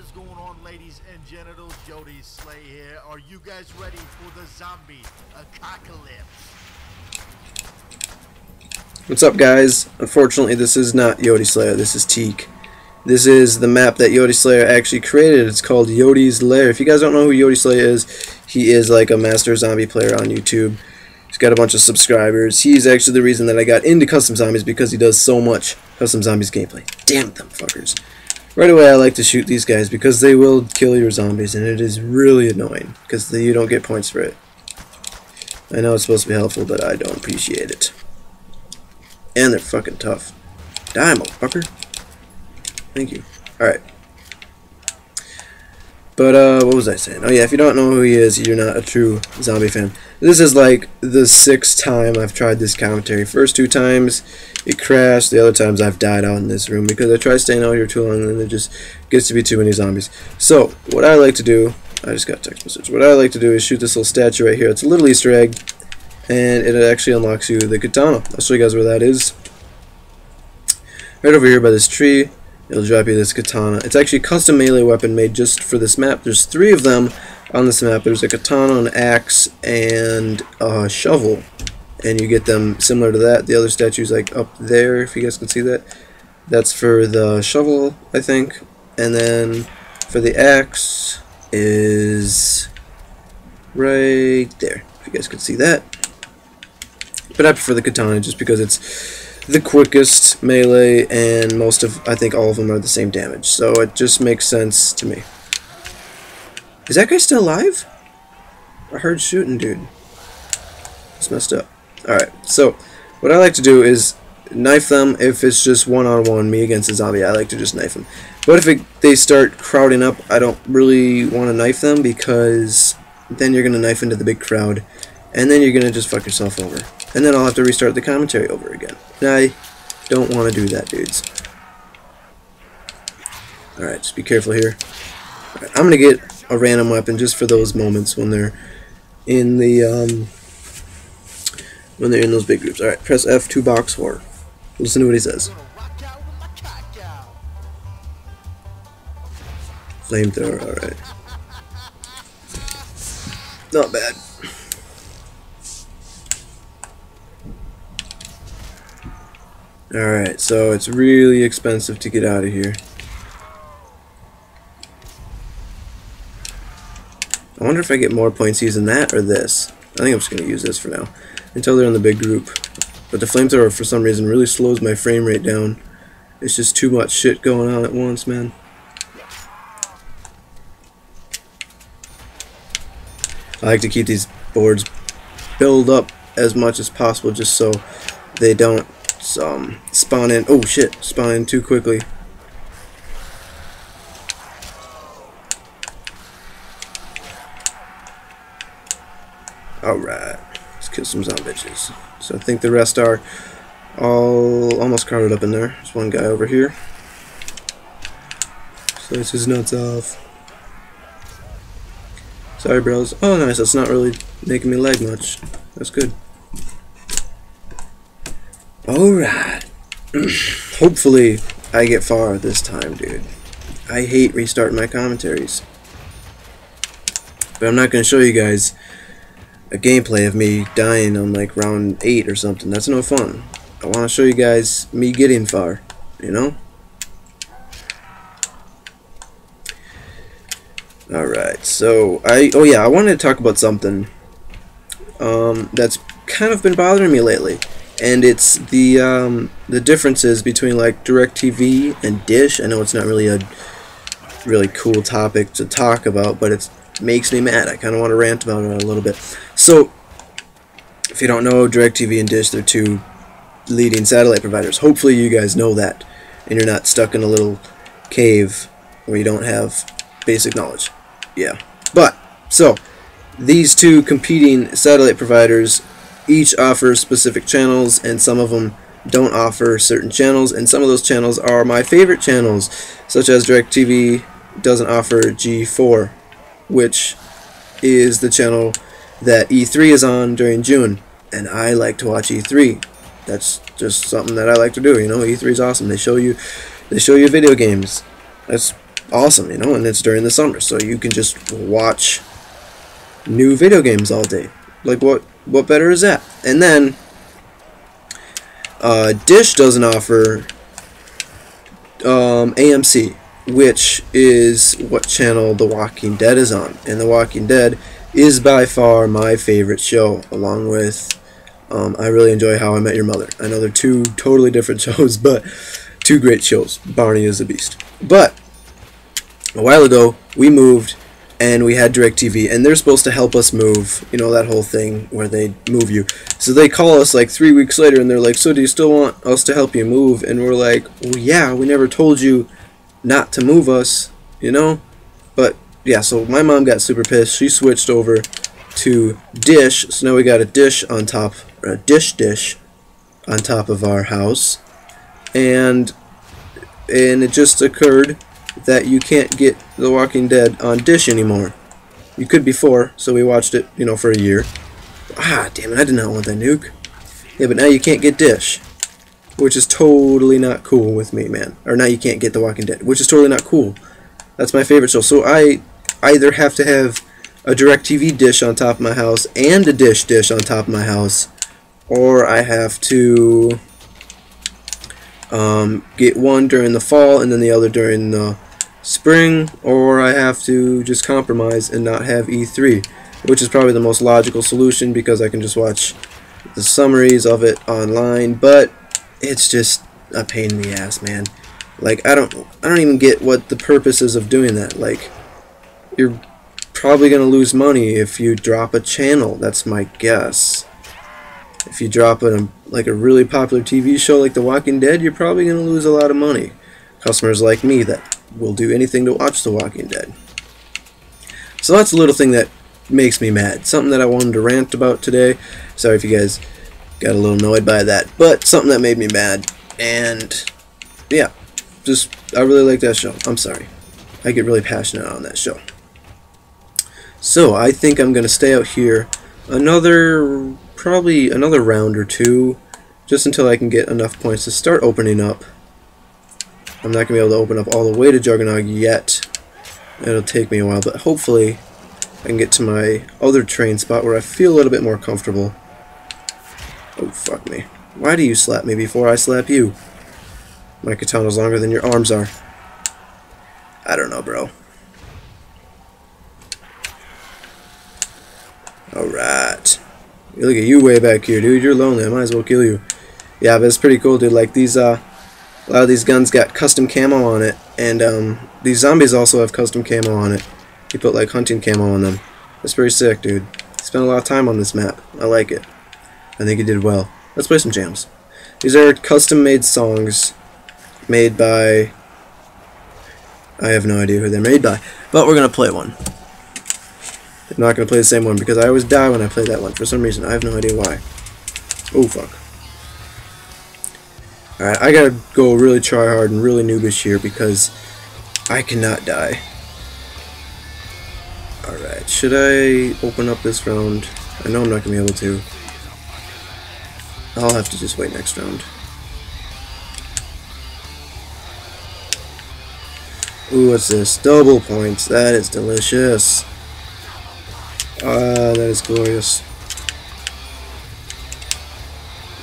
is going on, ladies and genitals? Jody Slay here. Are you guys ready for the zombie apocalypse? What's up, guys? Unfortunately, this is not Yote Slayer. This is Teak. This is the map that Yote Slayer actually created. It's called Yote's Lair. If you guys don't know who Yote Slayer is, he is like a master zombie player on YouTube. He's got a bunch of subscribers. He's actually the reason that I got into custom zombies because he does so much custom zombies gameplay. Damn them fuckers. Right away, I like to shoot these guys because they will kill your zombies, and it is really annoying because you don't get points for it. I know it's supposed to be helpful, but I don't appreciate it. And they're fucking tough. Die, motherfucker. Thank you. Alright. But, uh, what was I saying? Oh, yeah, if you don't know who he is, you're not a true zombie fan. This is like the sixth time I've tried this commentary. First two times, it crashed. The other times, I've died out in this room because I try staying out here too long and it just gets to be too many zombies. So, what I like to do, I just got text message. What I like to do is shoot this little statue right here. It's a little Easter egg, and it actually unlocks you the katana. I'll show you guys where that is. Right over here by this tree. It'll drop you this katana. It's actually a custom melee weapon made just for this map. There's three of them on this map. There's a katana, an axe, and a shovel. And you get them similar to that. The other statue's like up there, if you guys can see that. That's for the shovel, I think. And then for the axe is right there, if you guys can see that. But I prefer the katana just because it's the quickest melee and most of I think all of them are the same damage. So it just makes sense to me. Is that guy still alive? I heard shooting dude. It's messed up. Alright so what I like to do is knife them if it's just one-on-one -on -one, me against a zombie. I like to just knife them. But if it, they start crowding up I don't really want to knife them because then you're gonna knife into the big crowd and then you're gonna just fuck yourself over and then I'll have to restart the commentary over again. And I don't want to do that, dudes. Alright, just be careful here. Right, I'm going to get a random weapon just for those moments when they're in the, um, when they're in those big groups. Alright, press F2 box horror. Listen to what he says. Flamethrower, alright. Not bad. Alright, so it's really expensive to get out of here. I wonder if I get more points using that or this. I think I'm just going to use this for now. Until they're in the big group. But the flamethrower for some reason really slows my frame rate down. It's just too much shit going on at once, man. I like to keep these boards build up as much as possible just so they don't um, spawn in. Oh shit, spawn in too quickly. Alright, let's kill some zombies. So I think the rest are all almost crowded up in there. There's one guy over here. Slice his nuts off. Sorry, bros. Oh, nice. That's not really making me lag much. That's good. Alright. Hopefully, I get far this time, dude. I hate restarting my commentaries. But I'm not going to show you guys a gameplay of me dying on like round 8 or something. That's no fun. I want to show you guys me getting far, you know? Alright, so I oh yeah, I wanted to talk about something um, that's kind of been bothering me lately and it's the um, the differences between like DirecTV and Dish. I know it's not really a really cool topic to talk about, but it makes me mad. I kind of want to rant about it a little bit. So, if you don't know, DirecTV and Dish, they're two leading satellite providers. Hopefully you guys know that, and you're not stuck in a little cave where you don't have basic knowledge. Yeah. But, so, these two competing satellite providers each offers specific channels and some of them don't offer certain channels and some of those channels are my favorite channels such as DirecTV doesn't offer G4 which is the channel that E3 is on during June and I like to watch E3 that's just something that I like to do you know? E3 is awesome. They show you they show you video games. That's awesome, you know, and it's during the summer, so you can just watch new video games all day. Like what what better is that? And then uh, Dish doesn't offer um, AMC, which is what channel The Walking Dead is on. And The Walking Dead is by far my favorite show, along with um, I really enjoy How I Met Your Mother. I know they're two totally different shows, but two great shows. Barney is a beast. But a while ago, we moved and we had DirecTV, and they're supposed to help us move, you know, that whole thing where they move you. So they call us like three weeks later, and they're like, So do you still want us to help you move? And we're like, Well, yeah, we never told you not to move us, you know? But yeah, so my mom got super pissed. She switched over to Dish, so now we got a dish on top, a dish dish on top of our house. And and it just occurred that you can't get The Walking Dead on Dish anymore. You could before, so we watched it, you know, for a year. Ah, damn it, I did not want that nuke. Yeah, but now you can't get Dish, which is totally not cool with me, man. Or now you can't get The Walking Dead, which is totally not cool. That's my favorite show. So I either have to have a DirecTV dish on top of my house and a Dish dish on top of my house, or I have to um, get one during the fall and then the other during the spring, or I have to just compromise and not have E3, which is probably the most logical solution because I can just watch the summaries of it online, but it's just a pain in the ass, man. Like I don't I don't even get what the purpose is of doing that. Like you're probably to lose money if you drop a channel. That's my guess. If you drop a like a really popular TV show like The Walking Dead, you're probably to lose a lot of money. Customers like me that will do anything to watch The Walking Dead. So that's a little thing that makes me mad. Something that I wanted to rant about today. Sorry if you guys got a little annoyed by that, but something that made me mad. And yeah, just I really like that show. I'm sorry. I get really passionate on that show. So I think I'm going to stay out here another probably another round or two just until I can get enough points to start opening up. I'm not going to be able to open up all the way to Juggernog yet. It'll take me a while, but hopefully I can get to my other train spot where I feel a little bit more comfortable. Oh, fuck me. Why do you slap me before I slap you? My katana's longer than your arms are. I don't know, bro. Alright. Look at you way back here, dude. You're lonely. I might as well kill you. Yeah, but it's pretty cool, dude. Like, these, uh... A lot of these guns got custom camo on it. And, um... These zombies also have custom camo on it. You put, like, hunting camo on them. That's pretty sick, dude. Spent a lot of time on this map. I like it. I think he did well. Let's play some jams. These are custom-made songs made by... I have no idea who they're made by. But we're going to play one. I'm not going to play the same one because I always die when I play that one for some reason. I have no idea why. Oh, fuck. Alright, I gotta go really try hard and really noobish here because I cannot die. Alright, should I open up this round? I know I'm not to be able to. I'll have to just wait next round. Ooh, what's this? Double points. That is delicious. Ah, that is glorious.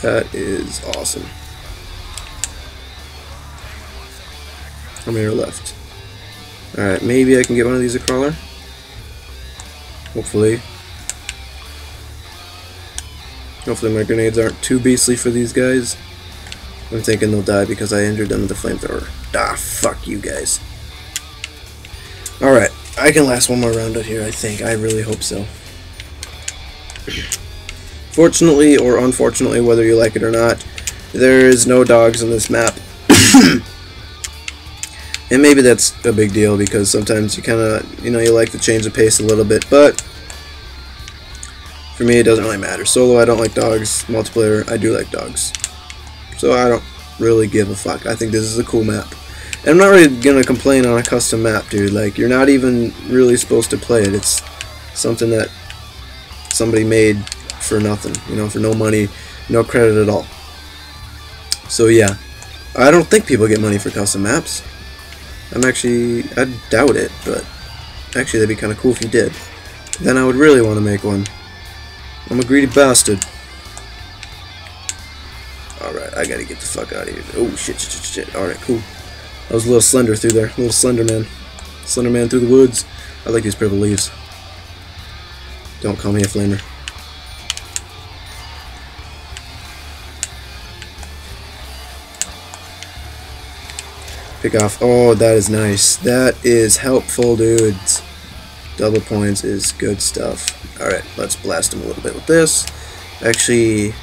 That is awesome. How many are left? Alright, maybe I can get one of these a crawler. Hopefully. Hopefully my grenades aren't too beastly for these guys. I'm thinking they'll die because I injured them with the flamethrower. Ah, fuck you guys. Alright, I can last one more round out here, I think. I really hope so. Fortunately, or unfortunately, whether you like it or not, there is no dogs in this map. and maybe that's a big deal because sometimes you kind of, you know, you like to change the pace a little bit, but for me it doesn't really matter. Solo, I don't like dogs. Multiplayer, I do like dogs. So I don't really give a fuck. I think this is a cool map. And I'm not really gonna complain on a custom map, dude. Like, you're not even really supposed to play it. It's something that somebody made for nothing, you know, for no money, no credit at all. So yeah, I don't think people get money for custom maps. I'm actually, I doubt it, but actually that'd be kind of cool if you did. Then I would really want to make one. I'm a greedy bastard. Alright, I gotta get the fuck out of here. Oh, shit, shit, shit, shit. Alright, cool. I was a little slender through there. A little slender man. Slender man through the woods. I like these purple leaves. Don't call me a flamer. Pick off. Oh, that is nice. That is helpful, dudes. Double points is good stuff. Alright, let's blast him a little bit with this. Actually,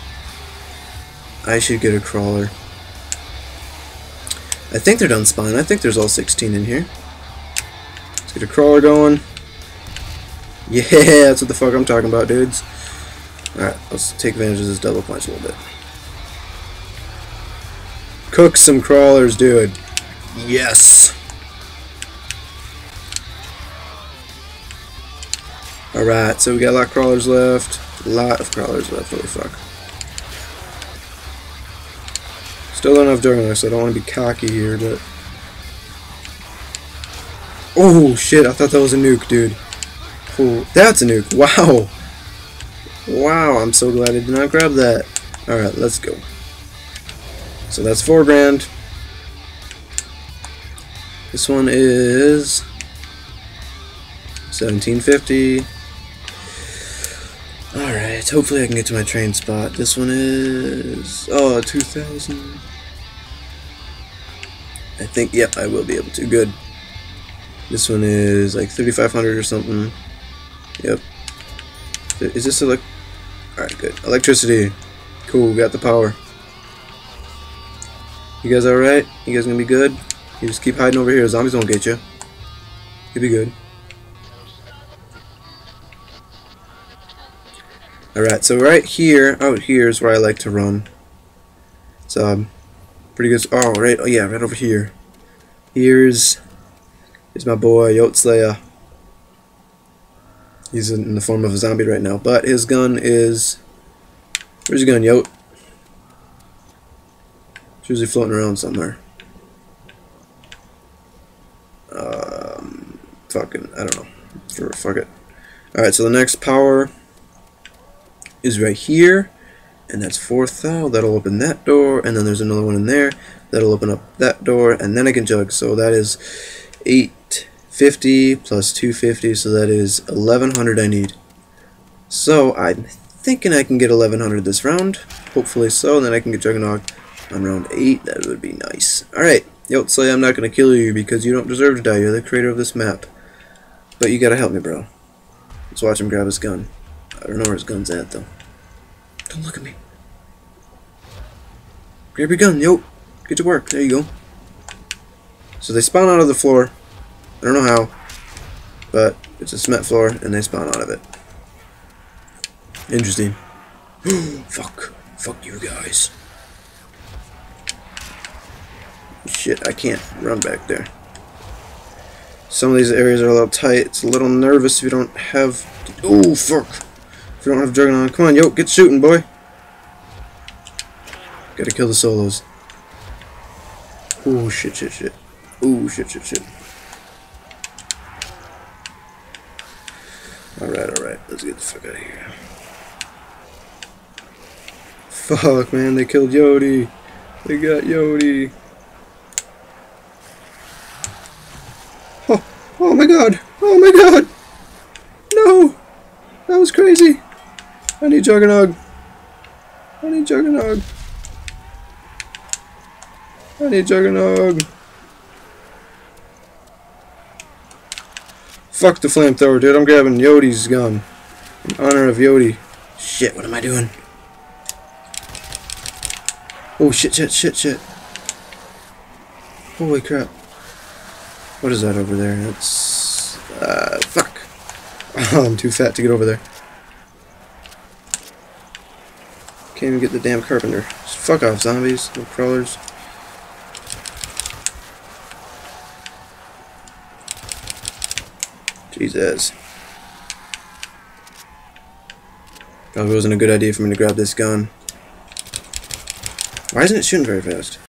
I should get a crawler. I think they're done spawning. I think there's all 16 in here. Let's get a crawler going. Yeah, that's what the fuck I'm talking about, dudes. Alright, let's take advantage of this double punch a little bit. Cook some crawlers, dude. Yes! Alright, so we got a lot of crawlers left. A lot of crawlers left, holy fuck. Still don't have Juggernog, so I don't want to be cocky here, but... Oh, shit, I thought that was a nuke, dude. Oh, that's a nuke, wow! Wow, I'm so glad I did not grab that. Alright, let's go. So that's four grand. This one is 1750. Alright, hopefully I can get to my train spot. This one is oh 2000. I think yep, I will be able to. Good. This one is like 3500 or something. Yep. Is this elect Alright, good. Electricity. Cool, got the power. You guys alright? You guys gonna be good? You just keep hiding over here. Zombies won't get you. You'll be good. Alright, so right here, out here is where I like to run. It's um, pretty good. Oh, right, oh yeah, right over here. Here's, here's my boy, Yote Slayer. He's in the form of a zombie right now, but his gun is, where's your gun, Yote? It's usually floating around somewhere. Um, fucking, I don't know. For, fuck it. Alright, so the next power is right here and that's fourth thou. That'll open that door and then there's another one in there. That'll open up that door and then I can jug. So that is 850 plus 250 so that is 1100 I need. So I'm thinking I can get 1100 this round. Hopefully so and then I can get Juggernog on round 8 that would be nice. Alright Yote say I'm not gonna kill you because you don't deserve to die you're the creator of this map but you gotta help me bro let's watch him grab his gun I don't know where his gun's at though don't look at me. Grab your gun, yo. Get to work. There you go. So they spawn out of the floor. I don't know how, but it's a cement floor, and they spawn out of it. Interesting. Fuck. Fuck you guys. Shit, I can't run back there. Some of these areas are a little tight. It's a little nervous if you don't have... Oh, fuck. If you don't have Juggernog, on. come on, yo, get shooting, boy. Gotta kill the solos. Oh shit, shit, shit. Oh shit, shit, shit. Alright, alright. Let's get the fuck out of here. Fuck, man. They killed Yodi. They got Yodi. Oh, my god. Oh my god. No. That was crazy. I need Juggernog. I need Juggernog. I need Juggernog. Fuck the flamethrower, dude. I'm grabbing Yodi's gun. In honor of Yodi. Shit, what am I doing? Oh, shit, shit, shit, shit. Holy crap. What is that over there? It's... Uh, fuck. I'm too fat to get over there. Can't even get the damn carpenter. Just fuck off, zombies. No crawlers. Jesus. Probably wasn't a good idea for me to grab this gun. Why isn't it shooting very fast?